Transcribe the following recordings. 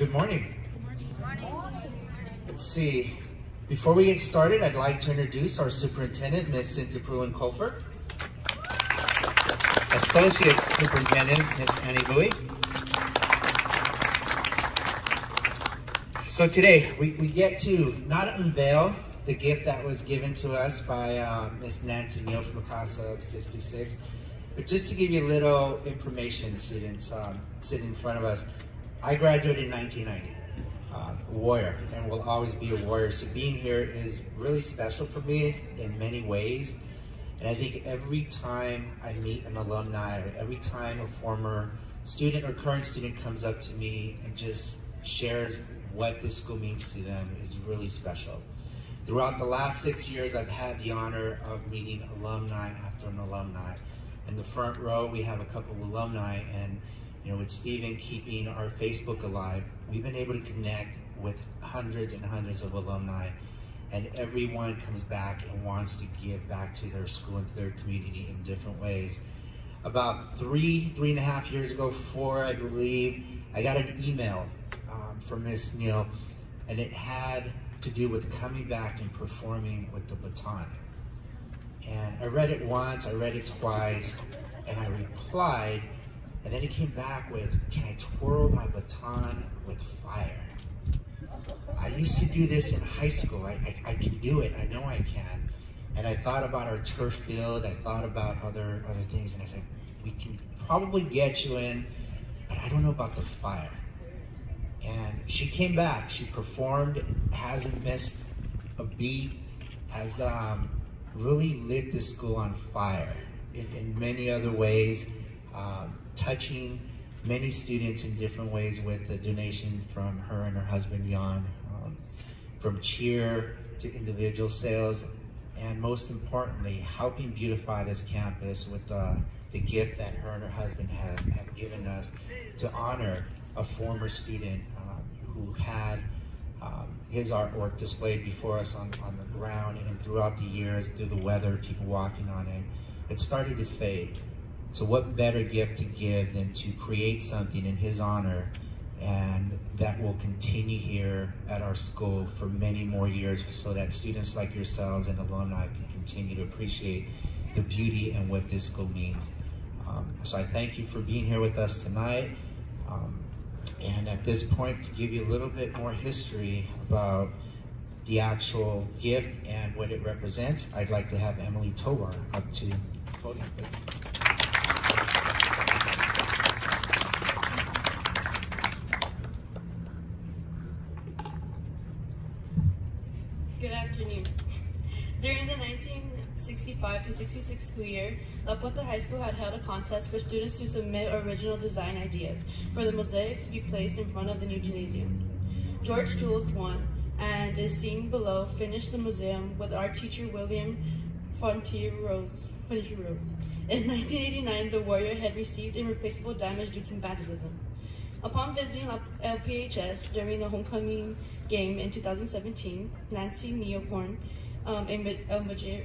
Good morning. Let's see. Before we get started, I'd like to introduce our superintendent, Ms. Cynthia Parulan Colfer. Associate Superintendent, Ms. Annie Bowie. So today, we, we get to not unveil the gift that was given to us by uh, Ms. Nancy Neal from the class of 66, but just to give you a little information, students um, sitting in front of us, I graduated in 1990 uh, warrior and will always be a warrior. So being here is really special for me in many ways. And I think every time I meet an alumni, or every time a former student or current student comes up to me and just shares what this school means to them is really special. Throughout the last six years, I've had the honor of meeting alumni after an alumni. In the front row, we have a couple of alumni and you know, with Stephen keeping our Facebook alive, we've been able to connect with hundreds and hundreds of alumni and everyone comes back and wants to give back to their school and to their community in different ways. About three, three and a half years ago, four, I believe, I got an email um, from Miss Neal, and it had to do with coming back and performing with the baton. And I read it once, I read it twice, and I replied, and then he came back with, can I twirl my baton with fire? I used to do this in high school. I, I, I, can do it. I know I can. And I thought about our turf field. I thought about other other things, and I said, we can probably get you in, but I don't know about the fire. And she came back. She performed, hasn't missed a beat, has um, really lit the school on fire in, in many other ways, um, touching many students in different ways with the donation from her and her husband, Jan, um, from cheer to individual sales, and most importantly, helping beautify this campus with uh, the gift that her and her husband have, have given us to honor a former student um, who had um, his artwork displayed before us on, on the ground and throughout the years, through the weather, people walking on it, it started to fade. So what better gift to give than to create something in his honor and that will continue here at our school for many more years so that students like yourselves and alumni can continue to appreciate the beauty and what this school means. Um, so I thank you for being here with us tonight. Um, and at this point, to give you a little bit more history about the actual gift and what it represents, I'd like to have Emily Tovar up to the podium. Good afternoon. During the 1965 to 66 school year, La Puente High School had held a contest for students to submit original design ideas for the mosaic to be placed in front of the new gymnasium. George Jules won, and is seen below finished the museum with art teacher William Fontier Rose. Fontier Rose. In 1989, the Warrior had received irreplaceable damage due to vandalism. Upon visiting LPHS during the homecoming game in 2017, Nancy Neal Korn, um, a, a, major,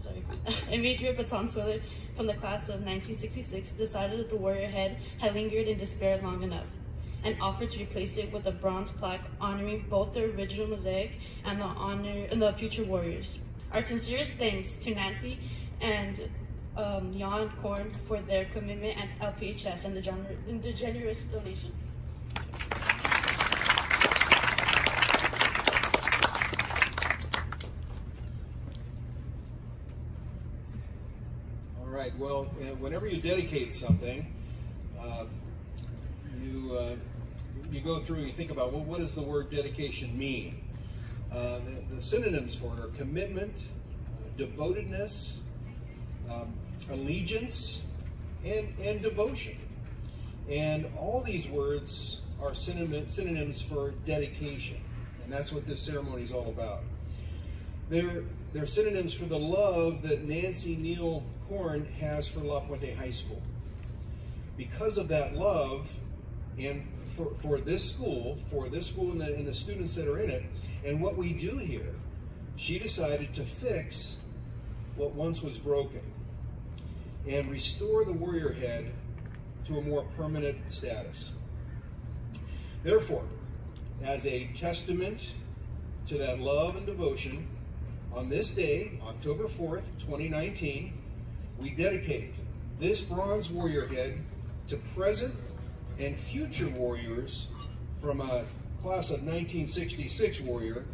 sorry, a major baton twirler from the class of 1966, decided that the warrior head had lingered in despair long enough and offered to replace it with a bronze plaque honoring both the original mosaic and the honor and the future warriors. Our sincerest thanks to Nancy and um, Jan Korn for their commitment at LPHS and the, gener and the generous donation. Well, whenever you dedicate something, uh, you, uh, you go through and you think about, well, what does the word dedication mean? Uh, the, the, synonyms for it are commitment, uh, devotedness, um, allegiance, and, and devotion. And all these words are synonym, synonyms for dedication. And that's what this ceremony is all about. They're, they're synonyms for the love that Nancy Neal Korn has for La Puente High School. Because of that love, and for, for this school, for this school and the, and the students that are in it, and what we do here, she decided to fix what once was broken and restore the warrior head to a more permanent status. Therefore, as a testament to that love and devotion, on this day, October 4th, 2019, we dedicate this bronze warrior head to present and future warriors from a class of 1966 warrior.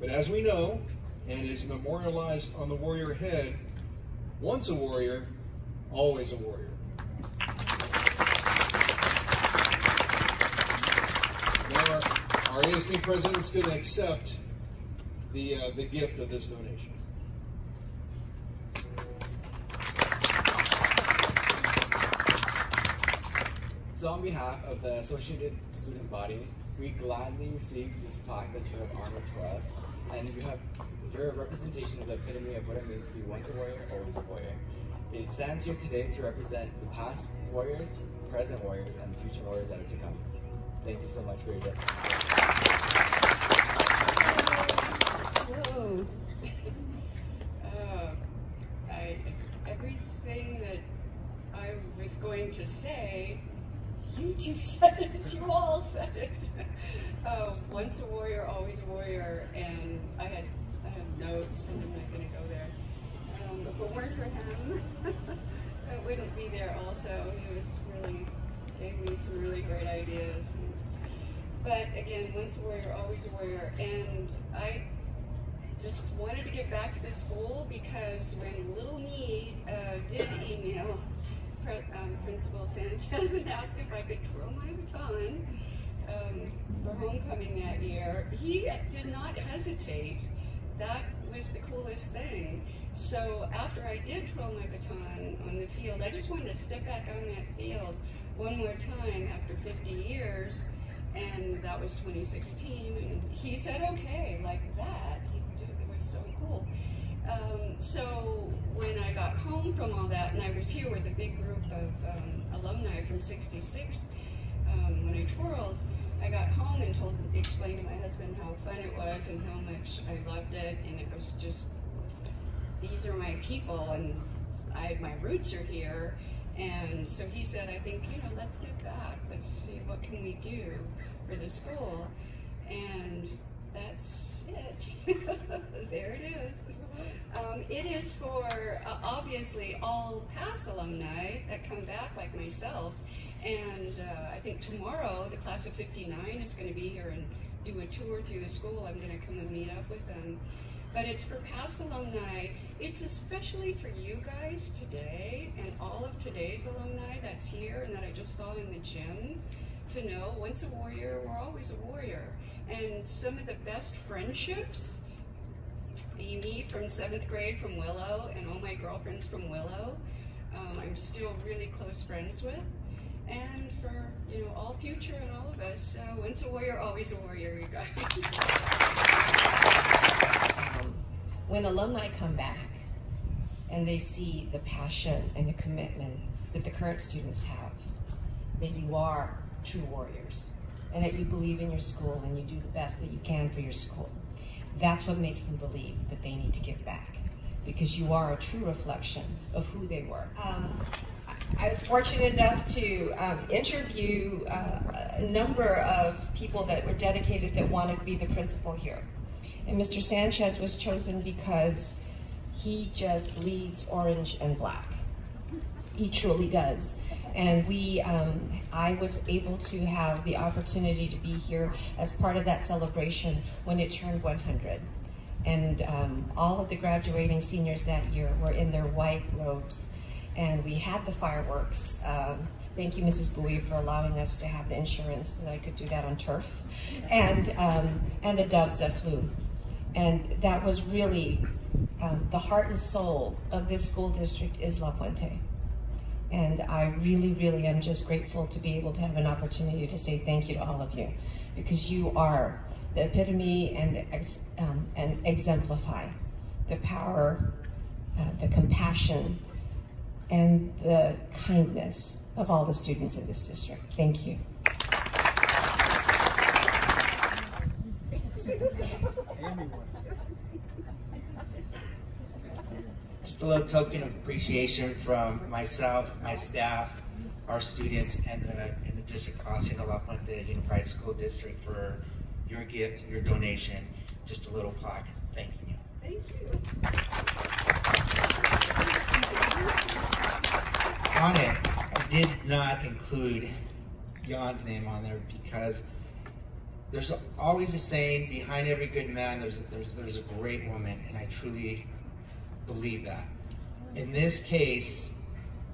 But as we know, and is memorialized on the warrior head, once a warrior, always a warrior. Now our, our ASB president is going to accept the, uh, the gift of this donation. So on behalf of the Associated Student Body, we gladly receive this plaque that you have honored to us, and you have you're a representation of the epitome of what it means to be once a warrior, always a warrior. It stands here today to represent the past warriors, present warriors, and future warriors that are to come. Thank you so much for your gift. Whoa. uh, I, everything that I was going to say YouTube said it, you all said it. Uh, once a warrior, always a warrior, and I had I have notes, and I'm not going to go there. Um, if it weren't for him, I wouldn't be there. Also, he was really gave me some really great ideas. And, but again, once a warrior, always a warrior, and I just wanted to get back to the school because when little me uh, did email um, Principal Sanchez and asked if I could twirl my baton um, for homecoming that year. He did not hesitate. That was the coolest thing. So after I did twirl my baton on the field, I just wanted to step back on that field one more time after 50 years, and that was 2016. And he said, okay, like that. He it was so cool. Um, so when I got home from all that, and I was here with a big group of um, alumni from 66, um, when I twirled, I got home and told, explained to my husband how fun it was and how much I loved it, and it was just, these are my people, and I, my roots are here, and so he said, I think, you know, let's get back, let's see what can we do for the school, and that's it. there it is. Um, it is for uh, obviously all past alumni that come back, like myself. And uh, I think tomorrow the class of 59 is going to be here and do a tour through the school. I'm going to come and meet up with them. But it's for past alumni. It's especially for you guys today and all of today's alumni that's here and that I just saw in the gym to know once a warrior, we're always a warrior. And some of the best friendships me from seventh grade from Willow and all my girlfriends from Willow. Um, I'm still really close friends with. And for, you know, all future and all of us, uh, once a warrior, always a warrior, you guys. Um, when alumni come back and they see the passion and the commitment that the current students have, that you are true warriors, and that you believe in your school and you do the best that you can for your school that's what makes them believe that they need to give back because you are a true reflection of who they were. Um, I was fortunate enough to um, interview uh, a number of people that were dedicated that wanted to be the principal here. And Mr. Sanchez was chosen because he just bleeds orange and black. He truly does. And we, um, I was able to have the opportunity to be here as part of that celebration when it turned 100. And um, all of the graduating seniors that year were in their white robes. And we had the fireworks. Um, thank you, Mrs. Bowie, for allowing us to have the insurance so that I could do that on turf. And, um, and the doves that flew. And that was really um, the heart and soul of this school district is La Puente. And I really, really am just grateful to be able to have an opportunity to say thank you to all of you because you are the epitome and, ex, um, and exemplify the power, uh, the compassion, and the kindness of all the students in this district. Thank you. Just a little token of appreciation from myself, my staff, our students and the, and the district Hacienda La Puente Unified School District for your gift, your donation, just a little plaque Thank you. Thank you. On it, I did not include Jan's name on there because there's always a saying behind every good man there's there's there's a great woman and I truly believe that. In this case,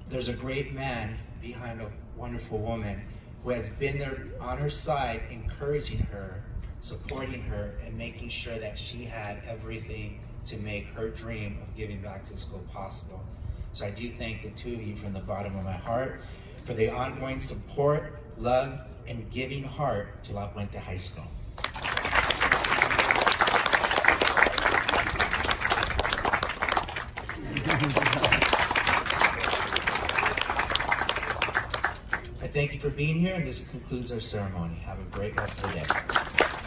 there's a great man behind a wonderful woman who has been there on her side, encouraging her, supporting her, and making sure that she had everything to make her dream of giving back to school possible. So I do thank the two of you from the bottom of my heart for the ongoing support, love, and giving heart to La Puente High School. I thank you for being here, and this concludes our ceremony. Have a great rest of the day.